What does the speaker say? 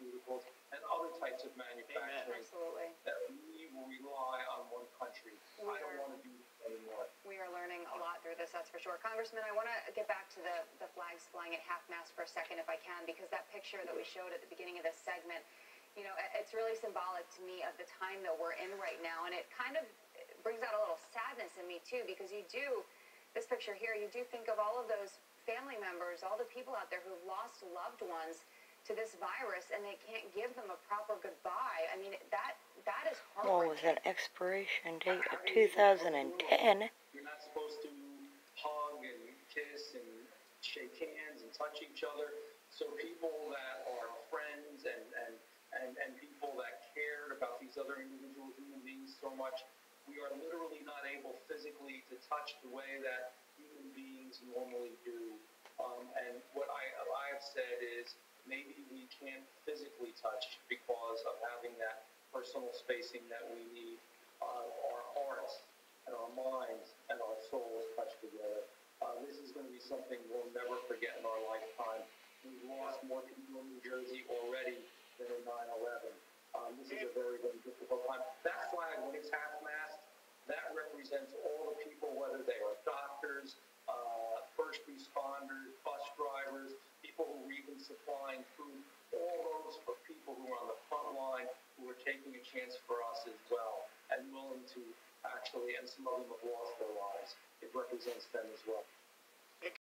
pharmaceuticals, and other types of manufacturing Absolutely. that we will rely on one country. We I don't are, want to do this anymore. We are learning a lot through this, that's for sure. Congressman, I want to get back to the, the flags flying at half-mast for a second, if I can, because that picture that we showed at the beginning of this segment, you know, it's really symbolic to me of the time that we're in right now, and it kind of brings out a little sadness in me, too, because you do, this picture here, you do think of all of those family members, all the people out there who've lost loved ones to this virus, and they can't give them a proper goodbye. I mean, that, that is Well, with an expiration date of 2010, You're not supposed to hug and kiss and shake hands and touch each other. So people that are friends and, and, and, and people that cared about these other individual human beings so much, we are literally not able physically to touch the way that human beings normally do. Um, and what I, I've said is maybe we can't physically touch because of having that personal spacing that we need. Uh, our hearts and our minds and our souls touch together. Uh, this is going to be something we'll never forget in our lifetime. We've lost more people in New Jersey already than in 9/11. Um, this is a very, very difficult time. That flag, when it's half-mast, that represents all the people, whether they are doctors, uh, first responders, bus drivers, people who are even supplying food, all those for people who are on the front line, who are taking a chance for us as well, and willing to actually, and some of them have lost their lives. It represents them as well.